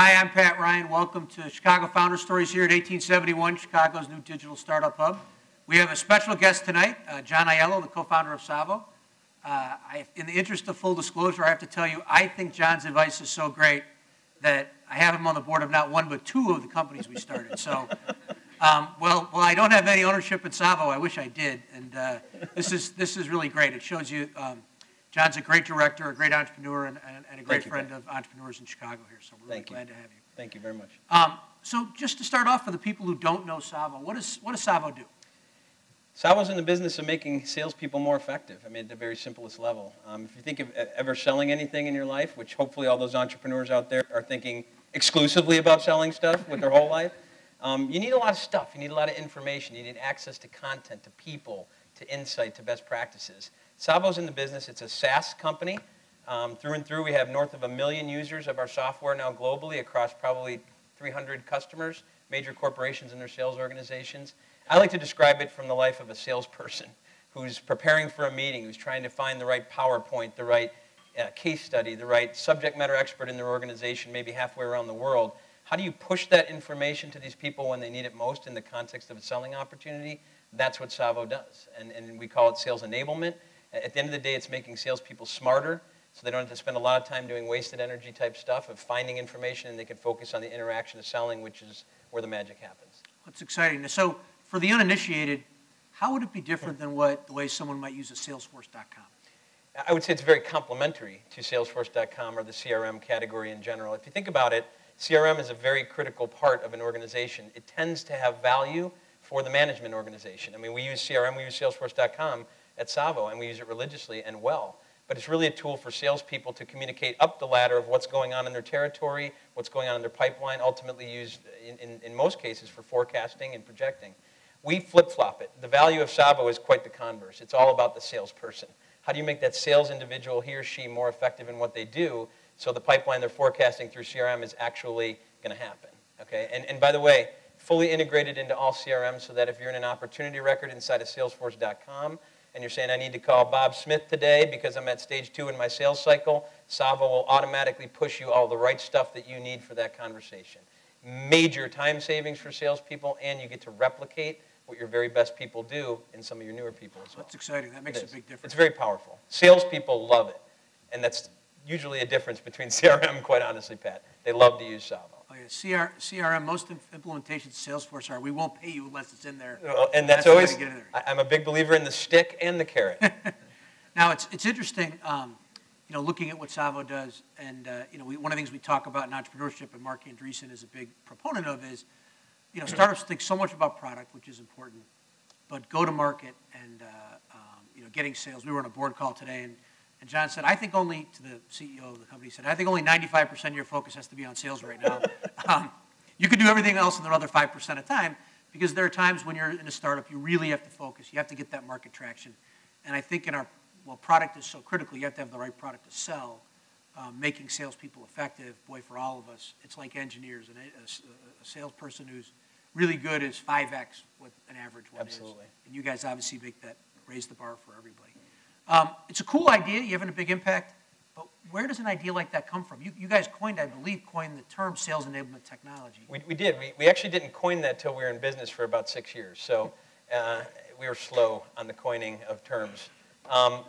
Hi, I'm Pat Ryan. Welcome to Chicago Founder Stories here at 1871, Chicago's new digital startup hub. We have a special guest tonight, uh, John Aiello, the co-founder of Savo. Uh, I, in the interest of full disclosure, I have to tell you, I think John's advice is so great that I have him on the board of not one but two of the companies we started. So, um, well, well, I don't have any ownership in Savo. I wish I did, and uh, this is this is really great. It shows you um, John's a great director, a great entrepreneur, and, and, and a great you, friend Ben. of entrepreneurs in Chicago here. So we're Thank you. really glad to have you. Thank you very much. Um, so just to start off for the people who don't know Savo, what, is, what does Savo do? Savo's in the business of making salespeople more effective. I mean, at the very simplest level. Um, if you think of uh, ever selling anything in your life, which hopefully all those entrepreneurs out there are thinking exclusively about selling stuff with their whole life, um, you need a lot of stuff. You need a lot of information. You need access to content, to people, to insight, to best practices. Savo's in the business. It's a SaaS company. Um, through and through, we have north of a million users of our software now globally across probably 300 customers, major corporations and their sales organizations. I like to describe it from the life of a salesperson who's preparing for a meeting, who's trying to find the right PowerPoint, the right uh, case study, the right subject matter expert in their organization, maybe halfway around the world. How do you push that information to these people when they need it most in the context of a selling opportunity? That's what Savo does. And, and we call it sales enablement. At the end of the day, it's making salespeople smarter so they don't have to spend a lot of time doing wasted energy type stuff of finding information and they can focus on the interaction of selling, which is where the magic happens. That's exciting. So for the uninitiated, how would it be different than what the way someone might use a Salesforce.com? I would say it's very complementary to Salesforce.com or the CRM category in general. If you think about it, CRM is a very critical part of an organization. It tends to have value for the management organization. I mean, we use CRM, we use Salesforce.com at Savo, and we use it religiously and well. But it's really a tool for salespeople to communicate up the ladder of what's going on in their territory, what's going on in their pipeline, ultimately used in, in, in most cases for forecasting and projecting. We flip flop it. The value of Savo is quite the converse. It's all about the salesperson. How do you make that sales individual, he or she, more effective in what they do so the pipeline they're forecasting through CRM is actually going to happen? Okay? And, and by the way, fully integrated into all CRM so that if you're in an opportunity record inside of Salesforce.com and you're saying, I need to call Bob Smith today because I'm at stage two in my sales cycle, Savo will automatically push you all the right stuff that you need for that conversation. Major time savings for salespeople, and you get to replicate what your very best people do in some of your newer people as well. That's exciting. That makes a big difference. It's very powerful. Salespeople love it. And that's usually a difference between CRM, quite honestly, Pat. They love to use Savo. Oh, yeah. CR, CRM, most implementations Salesforce are, we won't pay you unless it's in there. Well, And that's That's always, get in there. I- I'm a big believer in the stick and the carrot. Now, it's, it's interesting, um, you know, looking at what Savo does, and, uh, you know, we, one of the things we talk about in entrepreneurship, and Marc Andreessen is a big proponent of, is, you know, startups think so much about product, which is important, but go to market and, uh, um, you know, getting sales. We were on a board call today, and, and John said, I think only, to the CEO of the company, he said, I think only 95% of your focus has to be on sales right now. um, you can do everything else in the other 5% of time, because there are times when you're in a startup, you really have to focus. You have to get that market traction. And I think in our, well, product is so critical, you have to have the right product to sell. Um, making salespeople effective, boy, for all of us, it's like engineers. And a salesperson who's really good is 5x what an average one Absolutely. is. And you guys obviously make that, raise the bar for everybody. Um, it's a cool idea, you're having a big impact, but where does an idea like that come from? You, you guys coined, I believe, coined the term sales enablement technology. We, we did. We, we actually didn't coin that till we were in business for about six years. So uh, we were slow on the coining of terms. Um,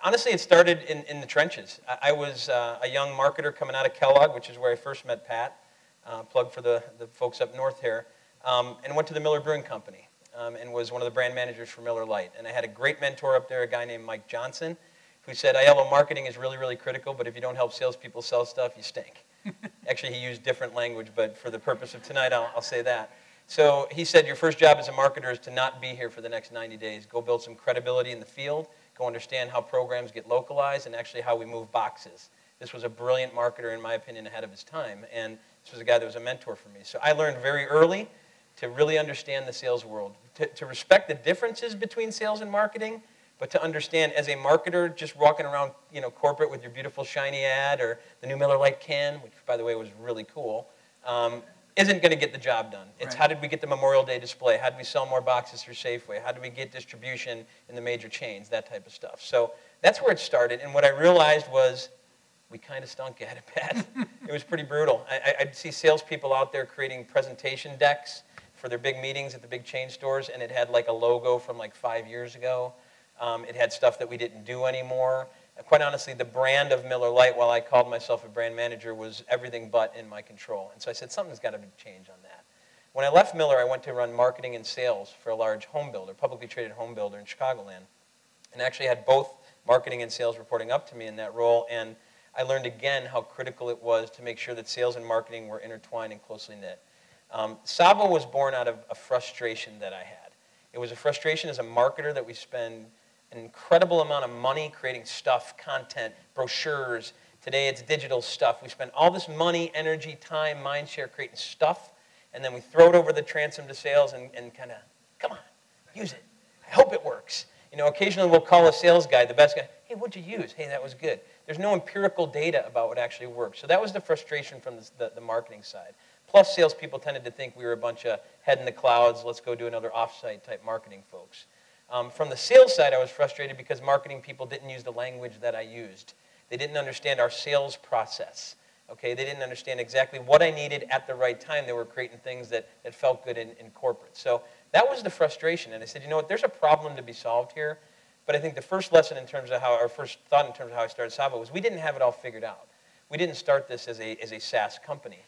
honestly, it started in, in the trenches. I, I was uh, a young marketer coming out of Kellogg, which is where I first met Pat, uh, plug for the, the folks up north here, um, and went to the Miller Brewing Company um, and was one of the brand managers for Miller Lite. And I had a great mentor up there, a guy named Mike Johnson, who said, Aiello, marketing is really, really critical, but if you don't help salespeople sell stuff, you stink. Actually, he used different language, but for the purpose of tonight, I'll, I'll say that. So he said, Your first job as a marketer is to not be here for the next 90 days. Go build some credibility in the field, go understand how programs get localized, and actually how we move boxes. This was a brilliant marketer, in my opinion, ahead of his time. And this was a guy that was a mentor for me. So I learned very early to really understand the sales world, to, to respect the differences between sales and marketing, but to understand as a marketer, just walking around, you know, corporate with your beautiful shiny ad or the new Miller Lite can, which by the way was really cool, um, isn't going to get the job done. It's Right. how did we get the Memorial Day display? How did we sell more boxes through Safeway? How did we get distribution in the major chains? That type of stuff. So that's where it started. And what I realized was we kind of stunk at it bad. it was pretty brutal. I, I'd see salespeople out there creating presentation decks for their big meetings at the big chain stores, and it had like a logo from like five years ago. Um, it had stuff that we didn't do anymore. Uh, quite honestly, the brand of Miller Lite, while I called myself a brand manager, was everything but in my control. And so I said, something's got to change on that. When I left Miller, I went to run marketing and sales for a large home builder, publicly traded home builder in Chicagoland, and actually had both marketing and sales reporting up to me in that role. And I learned again how critical it was to make sure that sales and marketing were intertwined and closely knit. Um, was born out of a frustration that I had. It was a frustration as a marketer that we spend an incredible amount of money creating stuff, content, brochures. Today it's digital stuff. We spend all this money, energy, time, mind share creating stuff, and then we throw it over the transom to sales and, and kind of, come on, use it. I hope it works. You know, occasionally we'll call a sales guy, the best guy, hey, what'd you use? Hey, that was good. There's no empirical data about what actually works. So that was the frustration from the, the, the marketing side. Plus, salespeople tended to think we were a bunch of head in the clouds, let's go do another offsite type marketing folks. Um, from the sales side, I was frustrated because marketing people didn't use the language that I used. They didn't understand our sales process. Okay, they didn't understand exactly what I needed at the right time. They were creating things that, that felt good in, in corporate. So that was the frustration. And I said, you know what, there's a problem to be solved here. But I think the first lesson in terms of how, our first thought in terms of how I started Savo was we didn't have it all figured out. We didn't start this as a, as a SaaS company.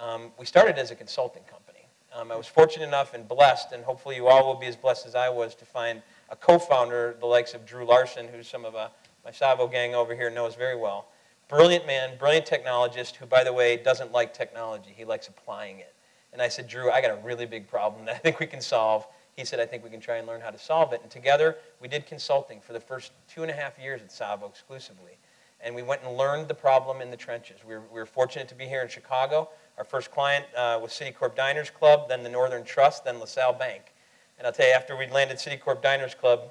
Um, we started as a consulting company. Um, I was fortunate enough and blessed, and hopefully you all will be as blessed as I was to find a co-founder, the likes of Drew Larson, who some of uh, my Savo gang over here knows very well. Brilliant man, brilliant technologist, who, by the way, doesn't like technology. He likes applying it. And I said, Drew, I got a really big problem that I think we can solve. He said, I think we can try and learn how to solve it. And together, we did consulting for the first two and a half years at Savo exclusively. And we went and learned the problem in the trenches. We were, we were fortunate to be here in Chicago. Our first client uh, was Citicorp Diners Club, then the Northern Trust, then LaSalle Bank. And I'll tell you, after we landed Citicorp Diners Club,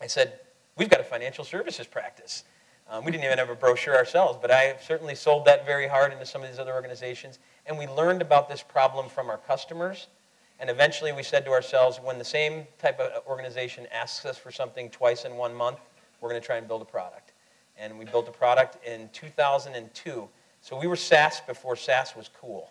I said, we've got a financial services practice. Um, we didn't even have a brochure ourselves, but I certainly sold that very hard into some of these other organizations. And we learned about this problem from our customers. And eventually we said to ourselves, when the same type of organization asks us for something twice in one month, we're going to try and build a product. And we built a product in 2002 so we were SaaS before SaaS was cool.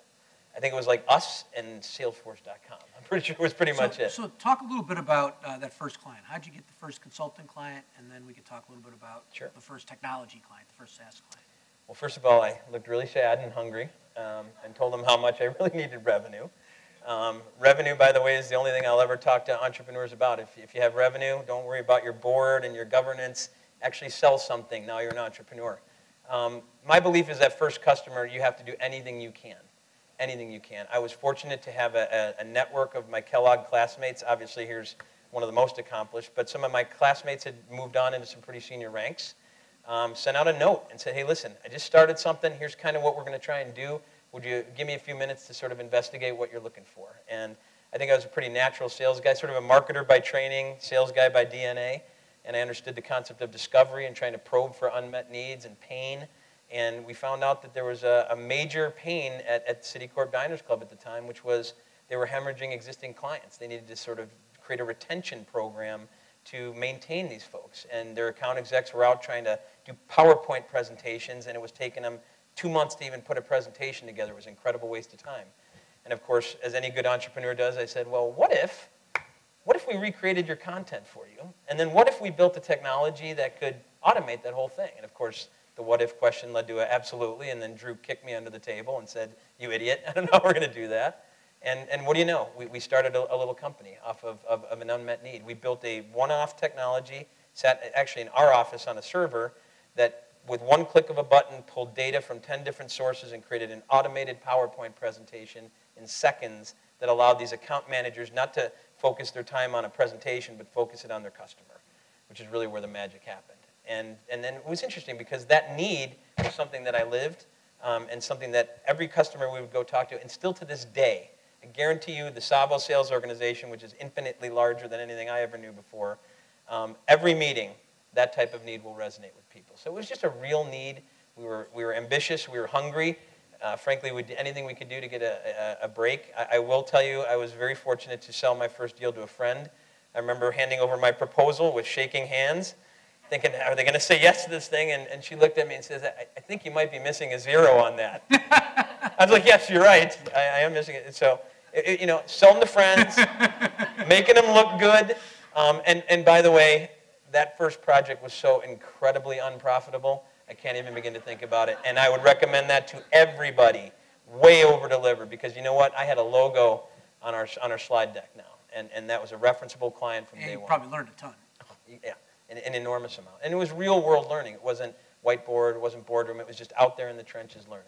I think it was like us and Salesforce.com. I'm pretty sure it was pretty So- much it. So talk a little bit about uh, that first client. How'd you get the first consulting client? And then we could talk a little bit about Sure. the first technology client, the first SaaS client. Well, first of all, I looked really sad and hungry um, and told them how much I really needed revenue. Um, revenue, by the way, is the only thing I'll ever talk to entrepreneurs about. If, if you have revenue, don't worry about your board and your governance. Actually sell something. Now you're an entrepreneur. Um, my belief is that first customer, you have to do anything you can. Anything you can. I was fortunate to have a, a, a network of my Kellogg classmates. Obviously, here's one of the most accomplished, but some of my classmates had moved on into some pretty senior ranks. Um, sent out a note and said, hey, listen, I just started something. Here's kind of what we're going to try and do. Would you give me a few minutes to sort of investigate what you're looking for? And I think I was a pretty natural sales guy, sort of a marketer by training, sales guy by DNA and I understood the concept of discovery and trying to probe for unmet needs and pain. And we found out that there was a, a major pain at, at Citicorp Diners Club at the time, which was they were hemorrhaging existing clients. They needed to sort of create a retention program to maintain these folks. And their account execs were out trying to do PowerPoint presentations, and it was taking them two months to even put a presentation together. It was an incredible waste of time. And of course, as any good entrepreneur does, I said, well, what if we recreated your content for you? And then what if we built a technology that could automate that whole thing? And of course, the what if question led to a absolutely, and then Drew kicked me under the table and said, You idiot, I don't know we're going to do that. And, and what do you know? We, we started a, a little company off of, of, of, an unmet need. We built a one off technology, sat actually in our office on a server, that with one click of a button pulled data from 10 different sources and created an automated PowerPoint presentation in seconds that allowed these account managers not to focus their time on a presentation, but focus it on their customer, which is really where the magic happened. And, and then it was interesting because that need was something that I lived um, and something that every customer we would go talk to, and still to this day, I guarantee you the Savo sales organization, which is infinitely larger than anything I ever knew before, um, every meeting, that type of need will resonate with people. So it was just a real need. We were, we were ambitious, we were hungry, uh, frankly, we did anything we could do to get a, a, a break. I, I, will tell you, I was very fortunate to sell my first deal to a friend. I remember handing over my proposal with shaking hands, thinking, are they going to say yes to this thing? And, and she looked at me and says, I, I think you might be missing a zero on that. I was like, yes, you're right. I, I am missing it. And so, it- it- you know, sell them to friends, making them look good. Um, and, and by the way, that first project was so incredibly unprofitable, I can't even begin to think about it. And I would recommend that to everybody. Way over deliver because you know what? I had a logo on our, on our slide deck now. And, and that was a referenceable client from And day you one. probably learned a ton. Yeah, an, an enormous amount. And it was real world learning. It wasn't whiteboard, it wasn't boardroom, it was just out there in the trenches learning.